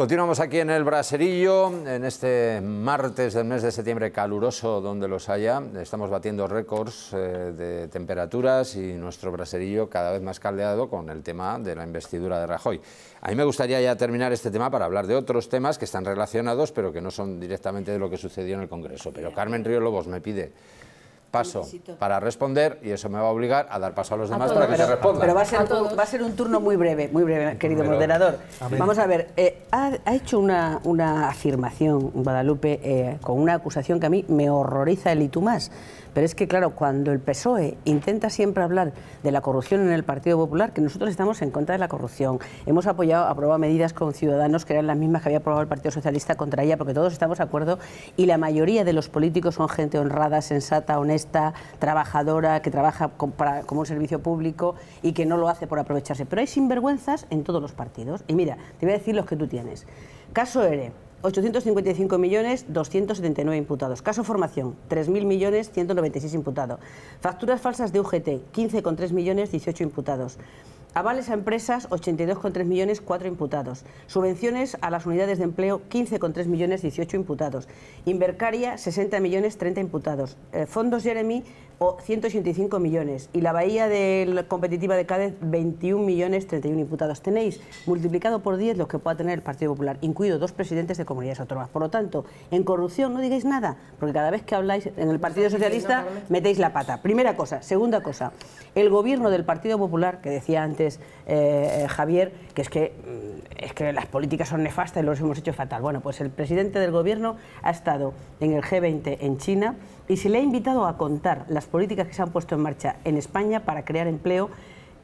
Continuamos aquí en el Braserillo, en este martes del mes de septiembre caluroso donde los haya. Estamos batiendo récords eh, de temperaturas y nuestro Braserillo cada vez más caldeado con el tema de la investidura de Rajoy. A mí me gustaría ya terminar este tema para hablar de otros temas que están relacionados pero que no son directamente de lo que sucedió en el Congreso. Pero Carmen Río Lobos me pide paso para responder y eso me va a obligar a dar paso a los demás para que se respondan. Pero va a, ser, un turno muy breve, muy breve, querido moderador. Vamos a ver, eh, ha, hecho una, afirmación Guadalupe eh, con una acusación que a mí me horroriza el y tú más. Pero es que, claro, cuando el PSOE intenta siempre hablar de la corrupción en el Partido Popular, que nosotros estamos en contra de la corrupción, hemos apoyado, aprobado medidas con Ciudadanos que eran las mismas que había aprobado el Partido Socialista contra ella, porque todos estamos de acuerdo y la mayoría de los políticos son gente honrada, sensata, honesta, trabajadora, que trabaja como un servicio público y que no lo hace por aprovecharse. Pero hay sinvergüenzas en todos los partidos. Y mira, te voy a decir los que tú tienes. Caso ERE 855 millones 279 imputados. Caso formación, 3.000 millones 196 imputados. Facturas falsas de UGT, 15,3 millones 18 imputados. Avales a empresas, 82,3 millones, 4 imputados. Subvenciones a las unidades de empleo, 15,3 millones, 18 imputados. Invercaria, 60 millones, 30 imputados. Eh, fondos Jeremy, 185 millones. Y la Bahía de Competitiva de Cádiz, 21 millones, 31 imputados. Tenéis multiplicado por 10 lo que pueda tener el Partido Popular, incluido dos presidentes de comunidades autónomas. Por lo tanto, en corrupción no digáis nada, porque cada vez que habláis en el Partido Socialista metéis la pata. Primera cosa. Segunda cosa, el gobierno del Partido Popular, que decía antes eh, Javier, que es que, mm, es que las políticas son nefastas y los hemos hecho fatal. Bueno, pues el presidente del gobierno ha estado en el G20 en China y se le ha invitado a contar las políticas que se han puesto en marcha en España para crear empleo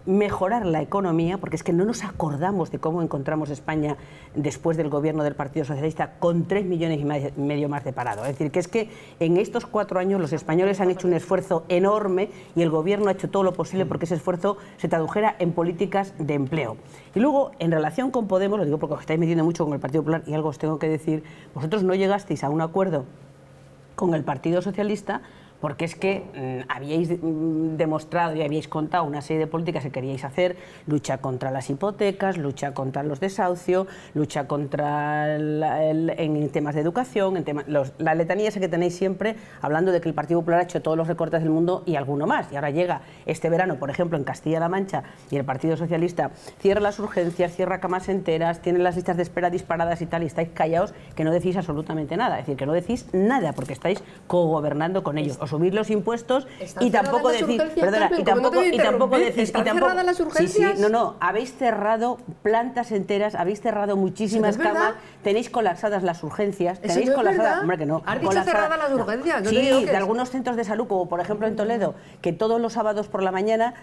mejorar la economía, porque es que no nos acordamos de cómo encontramos España después del gobierno del Partido Socialista con tres millones y medio más de parado. Es decir, que es que en estos cuatro años los españoles han hecho un esfuerzo enorme y el gobierno ha hecho todo lo posible porque ese esfuerzo se tradujera en políticas de empleo. Y luego, en relación con Podemos, lo digo porque os estáis metiendo mucho con el Partido Popular y algo os tengo que decir, vosotros no llegasteis a un acuerdo con el Partido Socialista porque es que mm, habíais mm, demostrado y habíais contado una serie de políticas que queríais hacer, lucha contra las hipotecas, lucha contra los desahucios, lucha contra en temas de educación, en temas, la letanía esa que tenéis siempre hablando de que el Partido Popular ha hecho todos los recortes del mundo y alguno más. Y ahora llega este verano, por ejemplo, en Castilla-La Mancha y el Partido Socialista cierra las urgencias, cierra camas enteras, tiene las listas de espera disparadas y tal, y estáis callados que no decís absolutamente nada. Es decir, que no decís nada porque estáis cogobernando con ellos subir los impuestos y tampoco decir, perdona, y tampoco, y tampoco decir, ¿Están cerradas las urgencias? Sí, sí, no, no, habéis cerrado plantas enteras, habéis cerrado muchísimas camas, tenéis colapsadas las urgencias, tenéis colapsadas, hombre que no. ¿Has dicho cerradas las urgencias? sí, de algunos centros de salud, como por ejemplo en Toledo, que todos los sábados por la mañana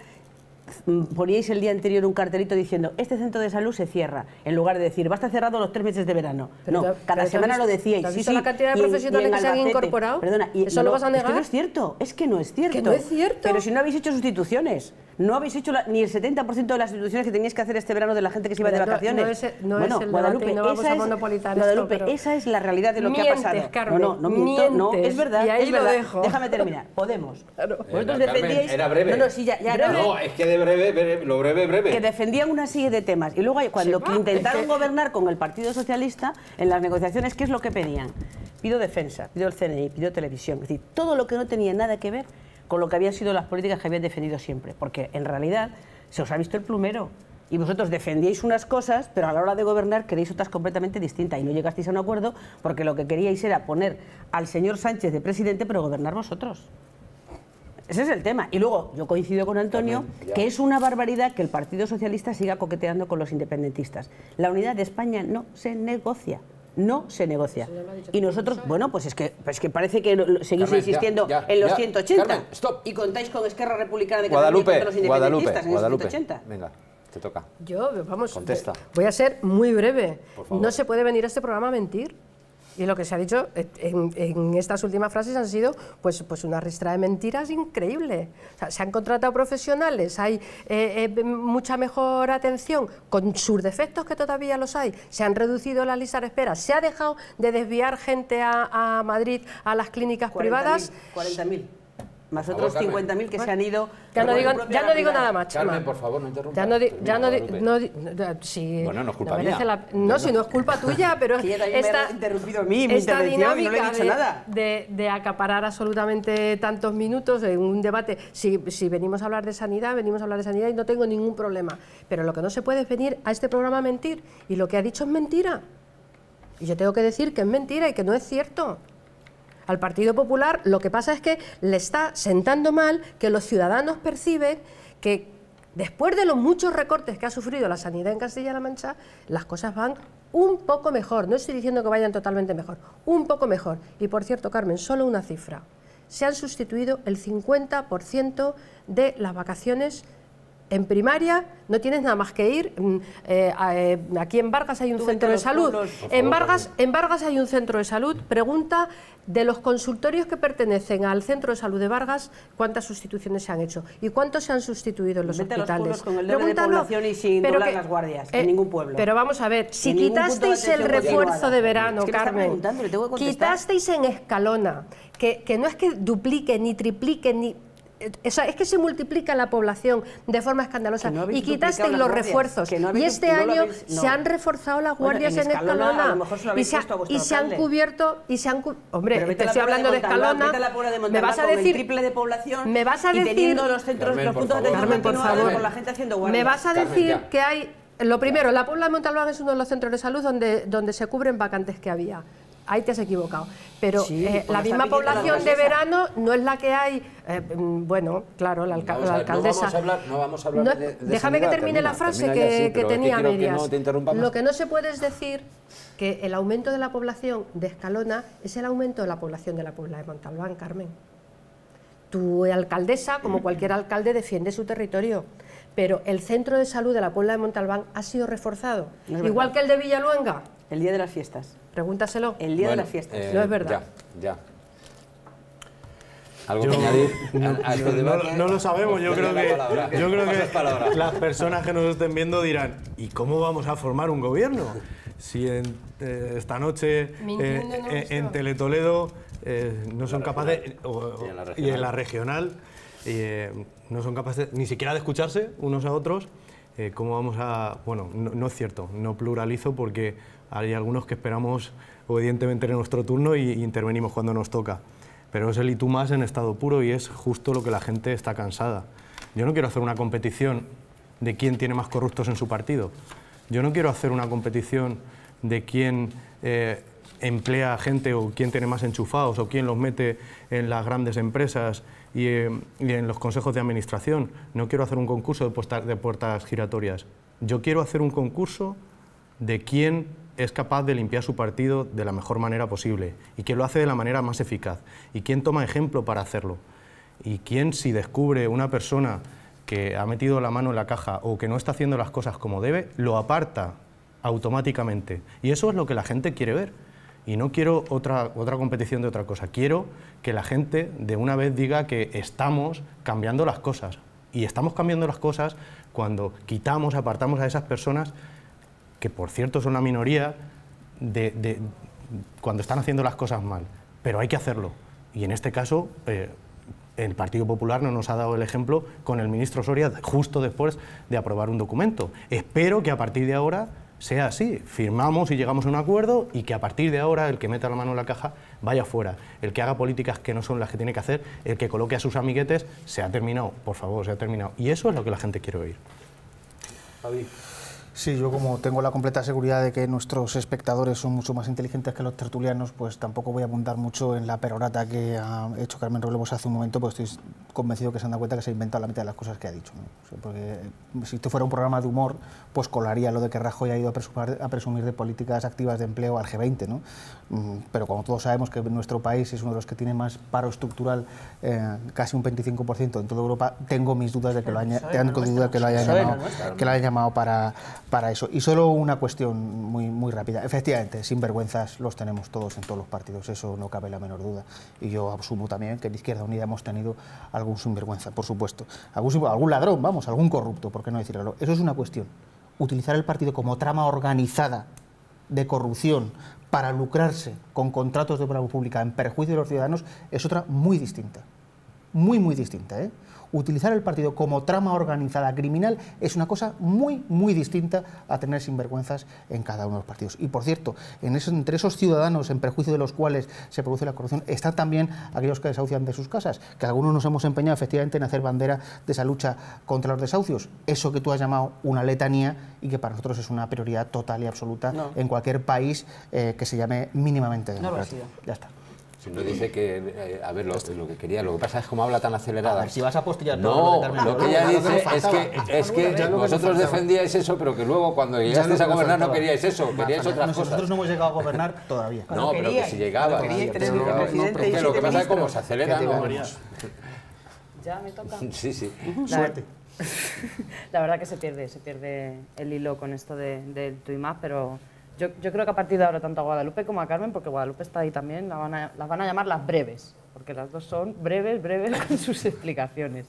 poníais el día anterior un cartelito diciendo este centro de salud se cierra, en lugar de decir va a estar cerrado los tres meses de verano. no, cada semana lo decíais. sí, la cantidad de profesionales que se han incorporado? Perdona, y, ¿Eso lo vas a negar? Es que no es cierto, es que no es cierto. ¿Que no es cierto? Pero si no habéis hecho sustituciones. No habéis hecho ni el 70% de las instituciones que teníais que hacer este verano de la gente que se iba de vacaciones. No, es, el Guadalupe, no vamos a monopolizar Guadalupe, esa es la realidad de lo que ha pasado. Carmen, no, no, no miento, no, es verdad, y ahí es verdad. Lo dejo. Déjame terminar. Podemos. Claro. Vosotros defendíais... Era breve. No, no, sí, ya, ya No, es que de breve, lo breve, breve. Que defendían una serie de temas. Y luego cuando intentaron gobernar con el Partido Socialista, en las negociaciones, ¿qué es lo que pedían? Pido defensa, pido el CNI, pido televisión. Es decir, todo lo que no tenía nada que ver con lo que habían sido las políticas que habían defendido siempre, porque en realidad se os ha visto el plumero. Y vosotros defendíais unas cosas, pero a la hora de gobernar queréis otras completamente distintas y no llegasteis a un acuerdo porque lo que queríais era poner al señor Sánchez de presidente, pero gobernar vosotros. Ese es el tema. Y luego yo coincido con Antonio que es una barbaridad que el Partido Socialista siga coqueteando con los independentistas. La unidad de España no se negocia no se negocia. Y nosotros, bueno, pues es que, pues que parece que seguís insistiendo en los 180 y contáis con Esquerra Republicana de Cataluña contra los independentistas Guadalupe, en 180. Venga, te toca. Yo, vamos, Contesta. voy a ser muy breve. No se puede venir a este programa a mentir. Y lo que se ha dicho en, estas últimas frases han sido pues, pues una ristra de mentiras increíble. se han contratado profesionales, hay eh, eh, mucha mejor atención, con sus defectos que todavía los hay, se han reducido las listas de espera, se ha dejado de desviar gente a, Madrid a las clínicas privadas. 40.000 Más otros 50.000 que se han ido. Ya no digo, ya no digo nada más. Carmen, por favor, no interrumpas. Ya no, di, ya no, di, no, di, si, bueno, no es culpa no mía. La, no, si no es culpa tuya, pero esta, me interrumpido a mí, mi esta dinámica no le he dicho de, nada. De, de, acaparar absolutamente tantos minutos en un debate. Si, si venimos a hablar de sanidad, venimos a hablar de sanidad y no tengo ningún problema. Pero lo que no se puede es venir a este programa a mentir y lo que ha dicho es mentira. Y yo tengo que decir que es mentira y que no es cierto. Al Partido Popular lo que pasa es que le está sentando mal que los ciudadanos perciben que después de los muchos recortes que ha sufrido la sanidad en Castilla-La Mancha, las cosas van un poco mejor. No estoy diciendo que vayan totalmente mejor, un poco mejor. Y por cierto, Carmen, solo una cifra. Se han sustituido el 50% de las vacaciones en primaria no tienes nada más que ir. Eh, eh, aquí en Vargas hay un Tú centro de salud. pueblos. En Vargas, en Vargas hay un centro de salud. Pregunta de los consultorios que pertenecen al centro de salud de Vargas cuántas sustituciones se han hecho y cuántos se han sustituido en los Vete a los hospitales. pueblos con el doble de Pregúntalo, población y sin pero doblar que- las guardias, eh, en ningún pueblo. Pero vamos a ver, si quitasteis el refuerzo de verano, Es que Carmen, tengo que quitasteis en Escalona, que, que no es que duplique ni triplique ni o sea, es que se multiplica la población de forma escandalosa no y las los guardias, refuerzos. no y habéis- este no año habéis- no. se han reforzado las Bueno, guardias en en Escalona, Escalona. a lo mejor se lo y se, y se han cubierto y se han hombre, te estoy hablando de Montalbán, Escalona. vete a la Puebla de me vas a decir triple de población me vas a y decir teniendo los centros, Carmen, los puntos de favor. atención Carmen, por favor. con la gente haciendo guardia. Me vas a Carmen, decir ya. que hay. Lo primero, la Puebla de Montalbán es uno de los centros de salud donde, donde se cubren vacantes que había. Ahí te has equivocado. Pero Sí, eh, la misma población de alcaldesa. verano no es la que hay. eh, mm, bueno, claro, la, alca- Vamos a la ver, no alcaldesa. vamos a hablar- no vamos a hablar No, de- de déjame sanidad, que termine termina, la frase termina ya, que, sí, que pero es que tenía no te. Lo que no se puede es decir que el aumento de la población de Escalona es el aumento de la población de la Puebla de Montalbán, Carmen. Tu alcaldesa, como cualquier alcalde, defiende su territorio, pero el centro de salud de la Puebla de Montalbán ha sido reforzado, No igual verdad. que el de Villaluenga. El día de las fiestas. Pregúntaselo. El día de las fiestas. eh, No es verdad. Ya, ya. ¿Algo Yo- que añadir no, a, a este no- lo sabemos, yo creo que, palabra. yo creo que las personas que nos estén viendo dirán, ¿y cómo vamos a formar un gobierno? Si en, eh, esta noche eh, no eh, en Teletoledo eh, no son capaces, Y en la regional. en la regional, eh, no son capaces ni siquiera de escucharse unos a otros, eh, ¿cómo vamos a...? Bueno, no, no es cierto, no pluralizo porque hay algunos que esperamos obedientemente en nuestro turno y, intervenimos cuando nos toca. Pero es el y tú más en estado puro y es justo lo que la gente está cansada. Yo no quiero hacer una competición de quién tiene más corruptos en su partido. Yo no quiero hacer una competición de quién eh, emplea gente o quién tiene más enchufados o quién los mete en las grandes empresas y, eh, y en los consejos de administración. No quiero hacer un concurso de, de puertas giratorias. Yo quiero hacer un concurso de quién es capaz de limpiar su partido de la mejor manera posible y quién lo hace de la manera más eficaz y quién toma ejemplo para hacerlo y quién si descubre una persona que ha metido la mano en la caja o que no está haciendo las cosas como debe, lo aparta automáticamente. Y eso es lo que la gente quiere ver. Y no quiero otra, otra competición de otra cosa. Quiero que la gente de una vez diga que estamos cambiando las cosas. Y estamos cambiando las cosas cuando quitamos, apartamos a esas personas que por cierto son la minoría de- cuando están haciendo las cosas mal, pero hay que hacerlo. Y en este caso, eh, el Partido Popular no nos ha dado el ejemplo con el ministro Soria justo después de aprobar un documento. Espero que a partir de ahora sea así. Firmamos y llegamos a un acuerdo y que a partir de ahora el que meta la mano en la caja vaya fuera. El que haga políticas que no son las que tiene que hacer, el que coloque a sus amiguetes, se ha terminado, por favor, se ha terminado. Y eso es lo que la gente quiere oír. Sí, yo como tengo la completa seguridad de que nuestros espectadores son mucho más inteligentes que los tertulianos, pues tampoco voy a abundar mucho en la perorata que ha hecho Carmen Roblevos hace un momento, pues estoy convencido que se han dado cuenta que se ha inventado la mitad de las cosas que ha dicho. ¿no? O sea, porque si esto fuera un programa de humor, pues colaría lo de que Rajoy ha ido a presumir, a presumir de políticas activas de empleo al G20, ¿no? Mm, Pero como todos sabemos que nuestro país es uno de los que tiene más paro estructural, eh, casi un 25% en toda Europa, tengo mis dudas de que lo haya, tengo dudas que lo hayan llamado, que lo hayan llamado para, para eso. Y solo una cuestión muy, muy rápida. Efectivamente, sinvergüenzas los tenemos todos en todos los partidos, eso no cabe la menor duda. Y yo asumo también que en Izquierda Unida hemos tenido algún sinvergüenza, por supuesto. Algún, algún ladrón, vamos, algún corrupto, ¿por qué no decirlo? Eso es una cuestión. Utilizar el partido como trama organizada de corrupción para lucrarse con contratos de obra pública en perjuicio de los ciudadanos es otra muy distinta. muy, muy distinta. ¿eh? Utilizar el partido como trama organizada criminal es una cosa muy, muy distinta a tener sinvergüenzas en cada uno de los partidos. Y por cierto, en entre esos ciudadanos en prejuicio de los cuales se produce la corrupción están también aquellos que desahucian de sus casas, que algunos nos hemos empeñado efectivamente en hacer bandera de esa lucha contra los desahucios. Eso que tú has llamado una letanía y que para nosotros es una prioridad total y absoluta en cualquier país eh, que se llame mínimamente democrático. ya está. Si no dice que, eh, a ver, lo, que quería, lo que pasa es como habla tan acelerada. A ver, si vas a apostillar No, lo que ella dice es que, es que vosotros defendíais eso, pero que luego cuando llegasteis a gobernar no queríais eso, queríais otras cosas. Nosotros no hemos llegado a gobernar todavía. No, pero que si llegaba. Lo que pasa es como se acelera, ¿no? Ya me toca. Sí, sí. Suerte. La verdad que se pierde, se pierde el hilo con esto del de, más, pero yo, creo que a partir de ahora, tanto a Guadalupe como a Carmen, porque Guadalupe está ahí también, las van a, las van a llamar las breves, porque las dos son breves, breves con sus explicaciones.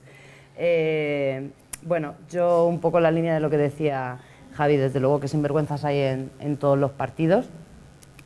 Eh, bueno, yo un poco la línea de lo que decía Javi, desde luego que sinvergüenzas hay en, en todos los partidos,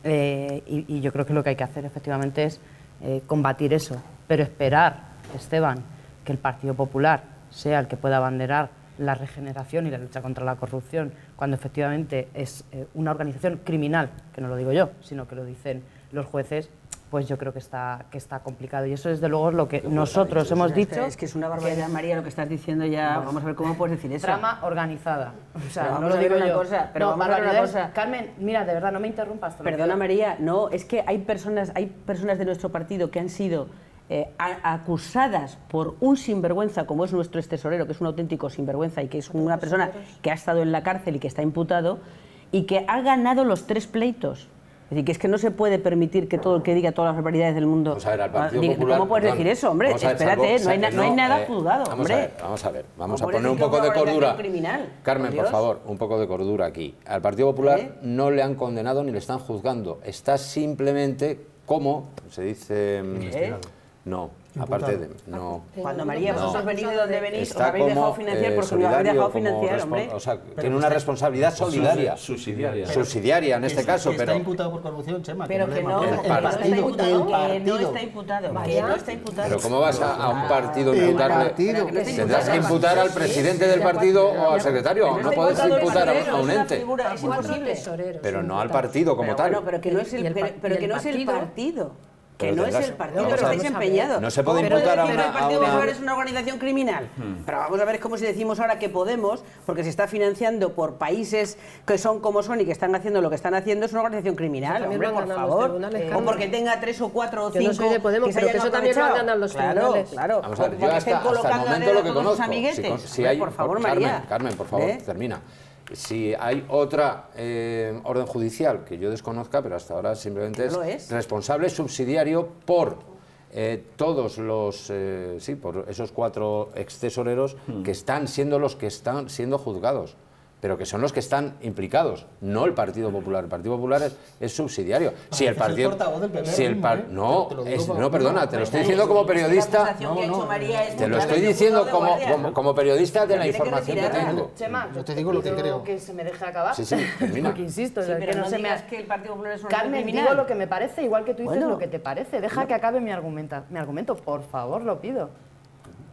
eh, y, yo creo que lo que hay que hacer efectivamente es eh, combatir eso, pero esperar, Esteban, que el Partido Popular sea el que pueda abanderar la regeneración y la lucha contra la corrupción, cuando efectivamente es eh, una organización criminal, que no lo digo yo, sino que lo dicen los jueces, pues yo creo que está, que está complicado. Y eso desde luego es lo que nosotros hemos dicho. Es que es una barbaridad, María, lo que estás diciendo ya. Vamos a ver cómo puedes decir eso. Trama organizada. O sea, no lo digo una cosa, pero vamos a ver una cosa. Carmen, mira, de verdad, no me interrumpas. Perdona, María, no, es que hay personas, hay personas de nuestro partido que han sido eh, acusadas por un sinvergüenza como es nuestro tesorero, que es un auténtico sinvergüenza y que es una persona que ha estado en la cárcel y que está imputado, y que ha ganado los tres pleitos. Es decir, que es que no se puede permitir que todo el que diga todas las barbaridades del mundo... Vamos a ver, al Partido Popular, ¿Cómo puedes decir eso, hombre? Espérate, no, hay, no, hay, nada eh, juzgado, vamos hombre. A ver, vamos a ver, vamos a poner un poco de cordura. Criminal, Carmen, por, favor, un poco de cordura aquí. Al Partido Popular ¿Eh? no le han condenado ni le están juzgando. Está simplemente como, se dice... No, aparte de. No. Cuando María, vosotros venís de donde venís, os habéis dejado financiar porque os habéis dejado financiar, hombre. O sea, tiene una responsabilidad solidaria. Subsidiaria. Subsidiaria en este caso, pero. Está imputado por corrupción, Chema. Pero que no, el partido. Que no está imputado. Que no está imputado. Pero ¿cómo vas a un partido imputarle? Tendrás que imputar al presidente del partido o al secretario. No puedes imputar a un ente. Es imposible. Pero no al partido como tal. Pero que no es el partido que no es el partido, pero estáis empeñados. No se puede imputar a una... el Partido Popular es una organización criminal. Hmm. Pero vamos a ver cómo si decimos ahora que Podemos, porque se está financiando por países que son como son y que están haciendo lo que están haciendo, es una organización criminal, hombre, por favor. O porque tenga tres o cuatro o cinco yo no soy de Podemos, pero que eso también lo han ganado los tribunales. Claro, claro. Vamos a ver, yo hasta, hasta el momento lo que conozco... Si, hay, por favor, María. Carmen, por favor, ¿Eh? termina si hay otra eh, orden judicial que yo desconozca, pero hasta ahora simplemente es, responsable subsidiario por eh, todos los, eh, sí, por esos cuatro excesoreros hmm. que están siendo los que están siendo juzgados pero que son los que están implicados, no el Partido Popular. El Partido Popular es, subsidiario. Si el partido, si el no, no, perdona, te lo estoy diciendo como periodista. te lo estoy diciendo como, como, periodista de la información que tengo. Chema, yo te digo lo que creo. Que se me deje acabar. Sí, sí, termina. Porque insisto, que no, se me que el Partido Popular es una Carmen, digo lo que me parece, igual que tú dices lo que te parece. Deja que acabe mi argumento, mi argumento, por favor, lo pido.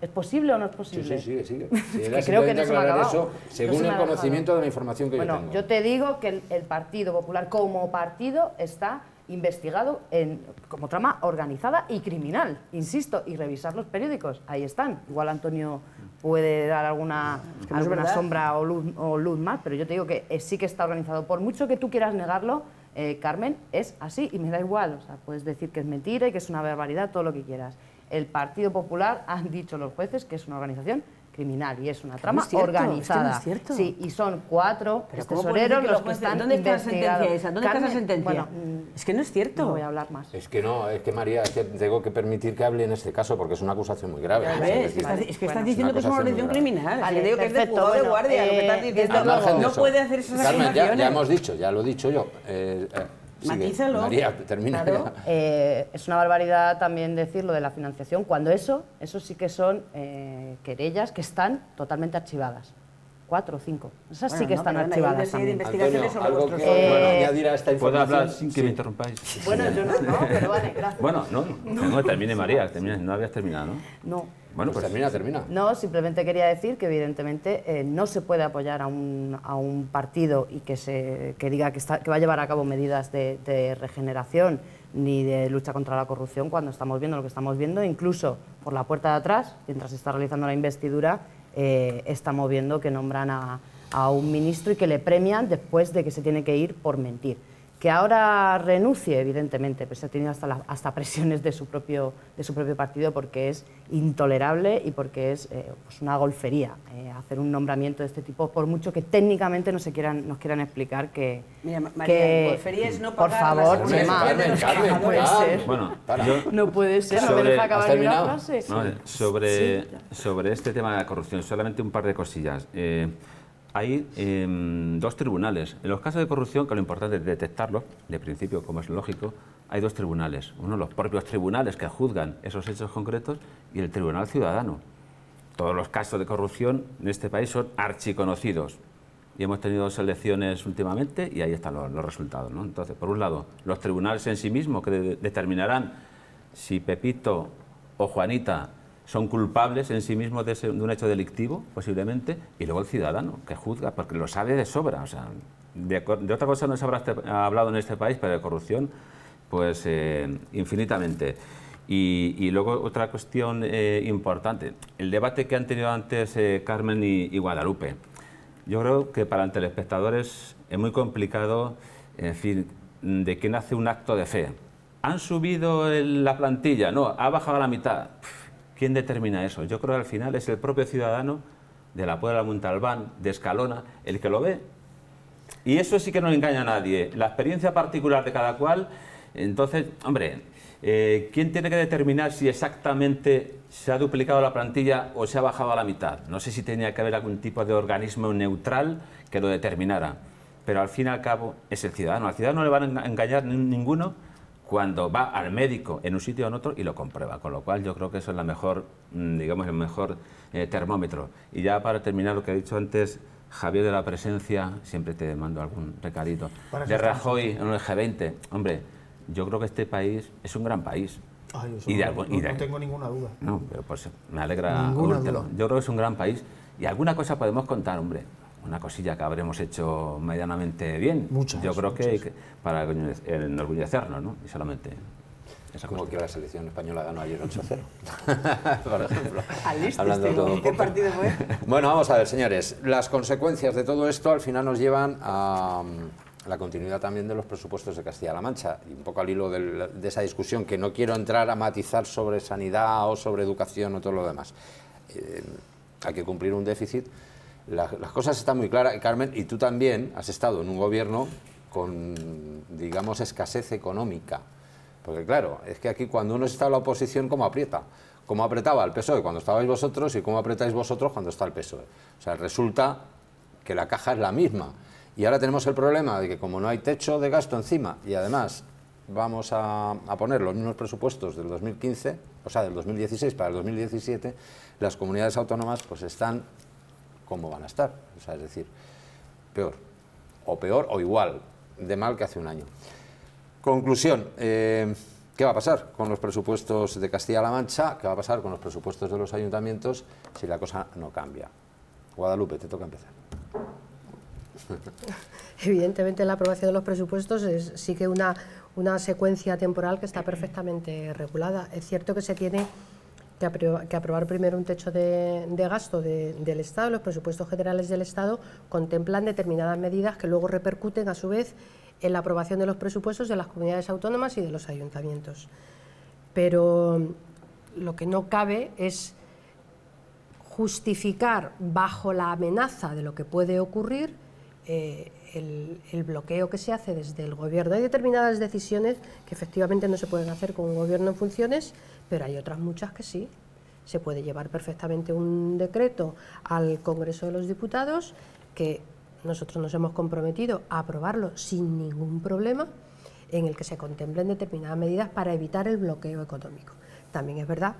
¿Es posible o no es posible? Sí, sí, sigue, sigue. creo que no se me ha eso según el conocimiento de la información que yo tengo. Bueno, yo te digo que el, Partido Popular como partido está investigado en, como trama organizada y criminal, insisto, y revisar los periódicos, ahí están. Igual Antonio puede dar alguna, alguna sombra o luz, o luz, más, pero yo te digo que sí que está organizado. Por mucho que tú quieras negarlo, eh, Carmen, es así y me da igual. O sea, puedes decir que es mentira y que es una barbaridad, todo lo que quieras el Partido Popular han dicho los jueces que es una organización criminal y es una trama organizada. Es cierto. Sí, y son cuatro tesoreros los que están ¿Dónde está la sentencia esa? ¿Dónde está la sentencia? Mm, es que no es cierto. No voy a hablar más. Es que no, es que María, es que tengo que permitir que hable en este caso porque es una acusación muy grave. es, que estás, diciendo que es una organización criminal. Vale, digo que es de de guardia, lo que estás eh, diciendo. No puede hacer esas Carmen, ya, ya, hemos dicho, ya lo he dicho yo. Eh, eh, Matízalo. María, termina. Eh, es una barbaridad también decir lo de la financiación, cuando eso, eso sí que son eh, querellas que están totalmente archivadas. Cuatro o cinco. Esas Bueno, sí que no, están perdona, archivadas hay una serie de también. investigaciones sobre algo vuestros que Eh, bueno, añadir a esta ¿Puedo información. hablar sin que me interrumpáis? Bueno, yo no, no, pero vale, gracias. Bueno, no, no, no, termine María, termine, no habías terminado, ¿no? No. Bueno, Pues pues termina, termina. No, simplemente quería decir que evidentemente eh, no se puede apoyar a un, a un partido y que, se, que diga que, está, que va a llevar a cabo medidas de, de regeneración ni de lucha contra la corrupción cuando estamos viendo lo que estamos viendo, incluso por la puerta de atrás, mientras se está realizando la investidura, eh, estamos viendo que nombran a, a un ministro y que le premian después de que se tiene que ir por mentir. Que ahora renuncie, evidentemente, pues ha tenido hasta, la- hasta presiones de su, propio, de su propio partido porque es intolerable y porque es eh, pues una golfería eh, hacer un nombramiento de este tipo, por mucho que técnicamente no se quieran, nos quieran explicar que... Mira, María, que- golfería es no Por pagar la favor, Chema, no puede ser. bueno, Para. yo No puede ser, no me Sobre- deja ¿Has acabar ni una terminado? frase. No, sobre, sobre este tema de la corrupción, solamente un par de cosillas. Eh, hay em, dos tribunales. En los casos de corrupción, que lo importante es detectarlos, de principio, como es lógico, hay dos tribunales. Uno, los propios tribunales que juzgan esos hechos concretos y el Tribunal Ciudadano. Todos los casos de corrupción en este país son archiconocidos. Y hemos tenido dos elecciones últimamente y ahí están los, los resultados. Entonces, por un lado, los tribunales en sí mismos que de- determinarán si Pepito o Juanita son culpables en sí mismos de, un hecho delictivo, posiblemente, y luego el ciudadano, que juzga, porque lo sabe de sobra. O sea, de, otra cosa no se habrá este- hablado en este país, pero de corrupción, pues eh, infinitamente. Y, luego otra cuestión eh, importante, el debate que han tenido antes eh, Carmen y, Guadalupe. Yo creo que para telespectadores es muy complicado, en fin, de quién hace un acto de fe. ¿Han subido la plantilla? No, ha bajado a la mitad. Pff, ¿Quién determina eso? Yo creo que al final es el propio ciudadano de la Puebla Montalbán, de Escalona, el que lo ve. Y eso sí que no engaña a nadie. La experiencia particular de cada cual, entonces, hombre, eh, ¿quién tiene que determinar si exactamente se ha duplicado la plantilla o se ha bajado a la mitad? No sé si tenía que haber algún tipo de organismo neutral que lo determinara, pero al fin y al cabo es el ciudadano. Al ciudadano no le van a enga- engañar ni- ninguno cuando va al médico en un sitio o en otro y lo comprueba, con lo cual yo creo que eso es la mejor, mm, digamos, el mejor eh, termómetro. Y ya para terminar lo que ha dicho antes Javier de la Presencia, siempre te mando algún recadito, de. Rajoy en el G20, hombre, yo creo que este país es un gran país. Ay, eso Y de no, y de- no tengo ninguna duda. No, pero pues me alegra. Yo creo que es un gran país y alguna cosa podemos contar, hombre. Una cosilla que habremos hecho medianamente bien. Muchas, Yo creo muchas. que- para enorgullecernos, ¿no? Y solamente esa Como cosa. que la selección española ganó ayer 8-0, por ejemplo. Hablando este, todo un ¿qué poco. partido fue? Bueno, vamos a ver, señores. Las consecuencias de todo esto al final nos llevan a mm, la continuidad también de los presupuestos de Castilla-La Mancha. Y un poco al hilo del- de esa discusión, que no quiero entrar a matizar sobre sanidad o sobre educación o todo lo demás. Eh, hay que cumplir un déficit. La- las cosas están muy claras. Carmen, y tú también has estado en un gobierno con, digamos, escasez económica. Porque claro, es que aquí cuando uno está en la oposición, ¿cómo aprieta? ¿Cómo apretaba el PSOE cuando estabais vosotros y cómo apretáis vosotros cuando está el PSOE? O sea, resulta que la caja es la misma. Y ahora tenemos el problema de que como no hay techo de gasto encima y además vamos a, a poner los mismos presupuestos del 2015, o sea, del 2016 para el 2017, las comunidades autónomas pues están como van a estar. O sea, es decir, peor. O peor o igual de mal que hace un año. Conclusión. eh, ¿Qué va a pasar con los presupuestos de Castilla-La Mancha? ¿Qué va a pasar con los presupuestos de los ayuntamientos si la cosa no cambia? Guadalupe, te toca empezar. Evidentemente la aprobación de los presupuestos es, sigue una, una secuencia temporal que está perfectamente regulada. Es cierto que se tiene que, apro- aprobar primero un techo de, gasto de- del Estado. Los presupuestos generales del Estado contemplan determinadas medidas que luego repercuten a su vez en la aprobación de los presupuestos de las comunidades autónomas y de los ayuntamientos. Pero lo que no cabe es justificar bajo la amenaza de lo que puede ocurrir eh, el, el bloqueo que se hace desde el gobierno. Hay determinadas decisiones que efectivamente no se pueden hacer con un gobierno en funciones, pero hay otras muchas que sí. Se puede llevar perfectamente un decreto al Congreso de los Diputados que nosotros nos hemos comprometido a aprobarlo sin ningún problema en el que se contemplen determinadas medidas para evitar el bloqueo económico. También es verdad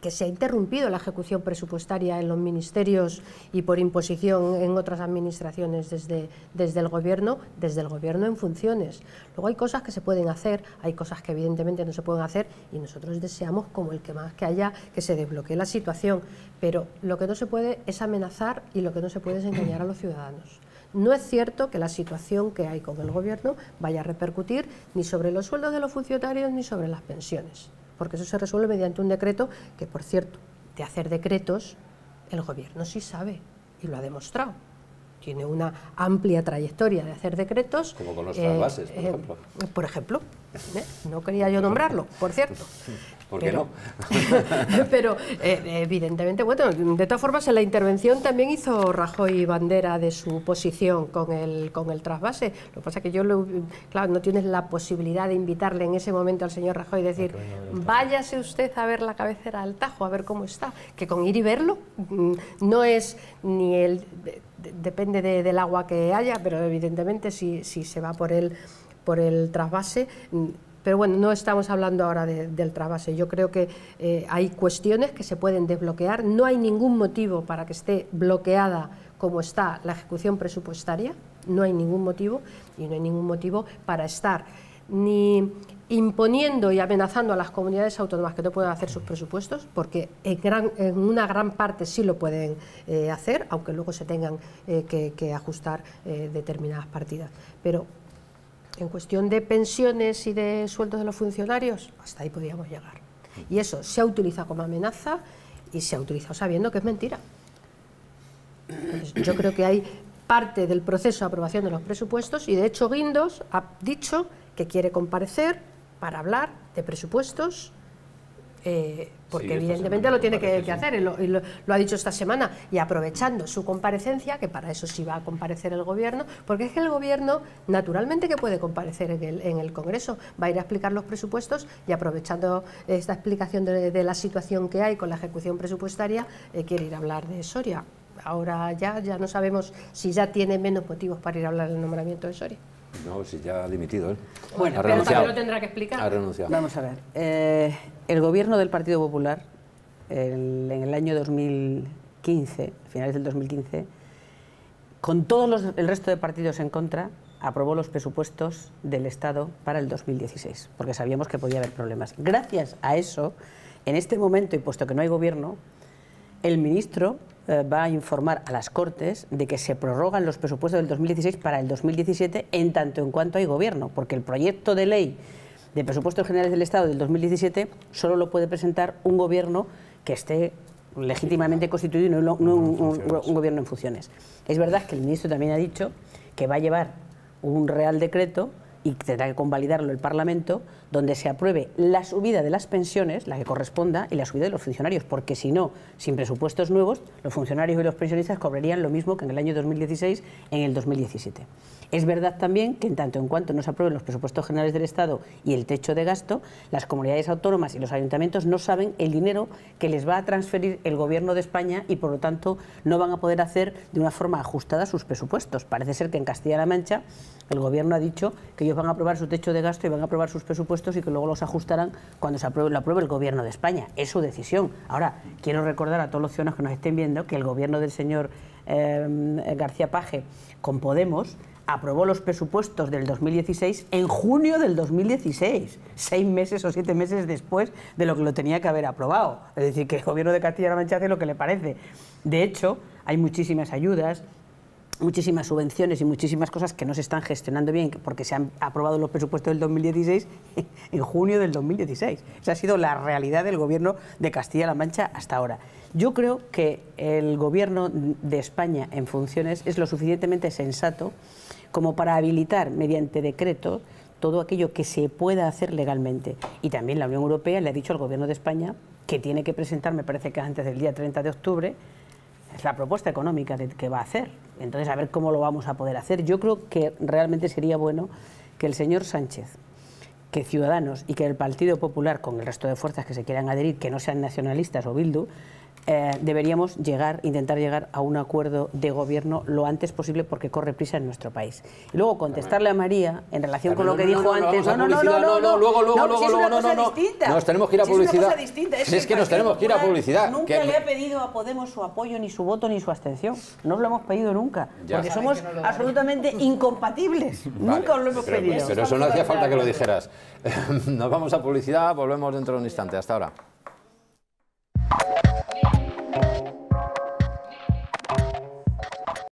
que se ha interrumpido la ejecución presupuestaria en los ministerios y por imposición en otras administraciones desde, desde el Gobierno, desde el Gobierno en funciones. Luego hay cosas que se pueden hacer, hay cosas que evidentemente no se pueden hacer y nosotros deseamos como el que más que haya que se desbloquee la situación, pero lo que no se puede es amenazar y lo que no se puede es engañar a los ciudadanos. No es cierto que la situación que hay con el Gobierno vaya a repercutir ni sobre los sueldos de los funcionarios ni sobre las pensiones porque eso se resuelve mediante un decreto que, por cierto, de hacer decretos, el Gobierno sí sabe y lo ha demostrado. Tiene una amplia trayectoria de hacer decretos. Como con los trasvases, por eh, ejemplo. Por ejemplo. ¿eh? No quería yo nombrarlo, por cierto. ¿Por qué no? pero eh, evidentemente, bueno, de todas formas en la intervención también hizo Rajoy bandera de su posición con el, con el trasvase. Lo que pasa es que yo, lo, claro, no tienes la posibilidad de invitarle en ese momento al señor Rajoy y decir, váyase usted a ver la cabecera del Tajo, a ver cómo está. Que con ir y verlo mm, no es ni el... depende del agua que haya, pero evidentemente si, si se va por el, por el trasvase mm, pero bueno, no estamos hablando ahora del trasvase. Yo creo que eh, hay cuestiones que se pueden desbloquear. No hay ningún motivo para que esté bloqueada como está la ejecución presupuestaria. No hay ningún motivo y no hay ningún motivo para estar ni imponiendo y amenazando a las comunidades autónomas que no pueden hacer sus presupuestos, porque en, una gran parte sí lo pueden eh, hacer, aunque luego se tengan eh, que, ajustar determinadas partidas. Pero en cuestión de pensiones y de sueldos de los funcionarios, hasta ahí podíamos llegar. Y eso se ha utilizado como amenaza y se ha utilizado sabiendo que es mentira. yo creo que hay parte del proceso de aprobación de los presupuestos y de hecho Guindos ha dicho que quiere comparecer para hablar de presupuestos eh, porque evidentemente lo tiene que, hacer, y, lo, ha dicho esta semana, y aprovechando su comparecencia, que para eso sí va a comparecer el Gobierno, porque es que el Gobierno, naturalmente que puede comparecer en el, Congreso, va a ir a explicar los presupuestos y aprovechando esta explicación de, la situación que hay con la ejecución presupuestaria, eh, quiere ir a hablar de Soria. Ahora ya, ya no sabemos si ya tiene menos motivos para ir a hablar del nombramiento de Soria. No, si ya ha dimitido. ¿eh? Bueno, ha pero renunciado. lo tendrá que explicar. Ha renunciado. Vamos a ver. Eh, el gobierno del Partido Popular, en el año 2015, finales del 2015, con todos el resto de partidos en contra, aprobó los presupuestos del Estado para el 2016, porque sabíamos que podía haber problemas. Gracias a eso, en este momento, y puesto que no hay gobierno, el ministro eh, va a informar a las Cortes de que se prorrogan los presupuestos del 2016 para el 2017 en tanto en cuanto hay gobierno, porque el proyecto de ley de presupuestos generales del Estado del 2017 solo lo puede presentar un gobierno que esté legítimamente constituido y no, un, gobierno en funciones. Es verdad que el ministro también ha dicho que va a llevar un real decreto y tendrá que convalidarlo el Parlamento, donde se apruebe la subida de las pensiones, la que corresponda, y la subida de los funcionarios, porque si no, sin presupuestos nuevos, los funcionarios y los pensionistas cobrarían lo mismo que en el año 2016 en el 2017. Es verdad también que en tanto en cuanto no se aprueben los presupuestos generales del Estado y el techo de gasto, las comunidades autónomas y los ayuntamientos no saben el dinero que les va a transferir el Gobierno de España y por lo tanto no van a poder hacer de una forma ajustada sus presupuestos. Parece ser que en Castilla-La Mancha el Gobierno ha dicho que ellos van a aprobar su techo de gasto y van a aprobar sus presupuestos y que luego los ajustarán cuando se apruebe, el Gobierno de España. Es su decisión. Ahora, quiero recordar a todos los ciudadanos que nos estén viendo que el Gobierno del señor eh, García Paje con Podemos aprobó los presupuestos del 2016 en junio del 2016, seis meses o siete meses después de lo que lo tenía que haber aprobado. Es decir, que el gobierno de Castilla-La Mancha hace lo que le parece. De hecho, hay muchísimas ayudas, muchísimas subvenciones y muchísimas cosas que no se están gestionando bien porque se han aprobado los presupuestos del 2016 en junio del 2016. Esa ha sido la realidad del gobierno de Castilla-La Mancha hasta ahora. Yo creo que el gobierno de España en funciones es lo suficientemente sensato como para habilitar mediante decreto todo aquello que se pueda hacer legalmente. Y también la Unión Europea le ha dicho al Gobierno de España que tiene que presentar, me parece que antes del día 30 de octubre, la propuesta económica que va a hacer. Entonces, a ver cómo lo vamos a poder hacer. Yo creo que realmente sería bueno que el señor Sánchez, que Ciudadanos y que el Partido Popular, con el resto de fuerzas que se quieran adherir, que no sean nacionalistas o Bildu, eh, deberíamos llegar, intentar llegar a un acuerdo de gobierno lo antes posible porque corre prisa en nuestro país. Y luego contestarle a María en relación con lo que dijo antes. No, no, no, no, no, no, luego, luego, luego, luego, no, no, no. Nos tenemos que ir a publicidad. Si es que nos tenemos que ir a publicidad. Nunca le ha pedido a Podemos su apoyo, ni su voto, ni su abstención. No lo hemos pedido nunca. Porque somos absolutamente incompatibles. Nunca lo hemos pedido. Pero eso no hacía falta que lo dijeras. Nos vamos a publicidad, volvemos dentro de un instante. Hasta ahora.